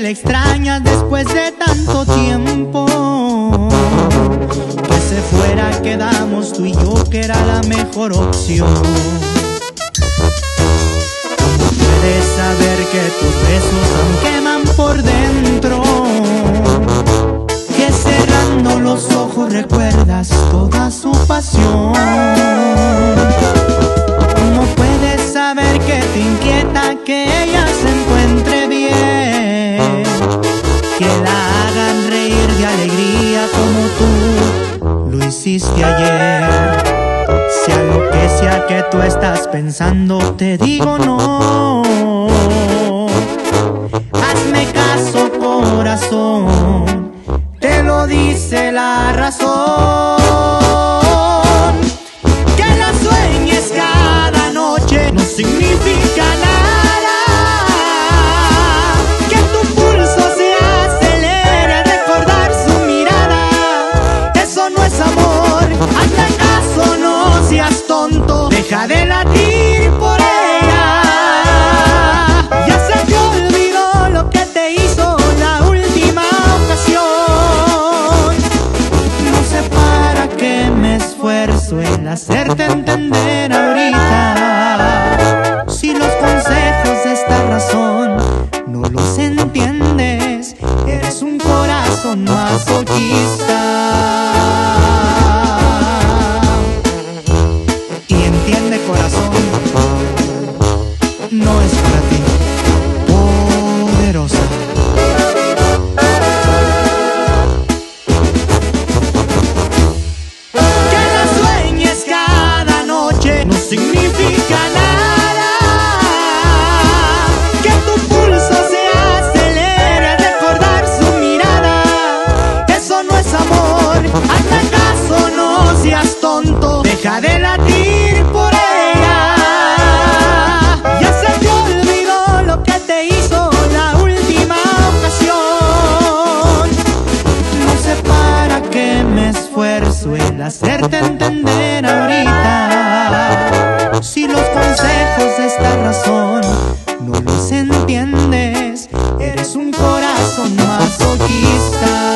extrañas después de tanto tiempo. Que se fuera, quedamos tú y yo, que era la mejor opción. Puedes saber que tus besos aún queman por dentro. Que cerrando los ojos recuerdas toda su pasión. ¿Cómo puedes saber que te inquieta que ella alegría como tú lo hiciste ayer. Sea lo que sea que tú estás pensando, te digo no. Hazme caso, corazón, te lo dice la razón. Por ella. Ya se te olvidó lo que te hizo la última ocasión. No sé para qué me esfuerzo en hacerte entender ahorita. Si los consejos de esta razón no los entiendes, eres un corazón masoquista. En hacerte entender ahorita. Si los consejos de esta razón no los entiendes, eres un corazón masoquista.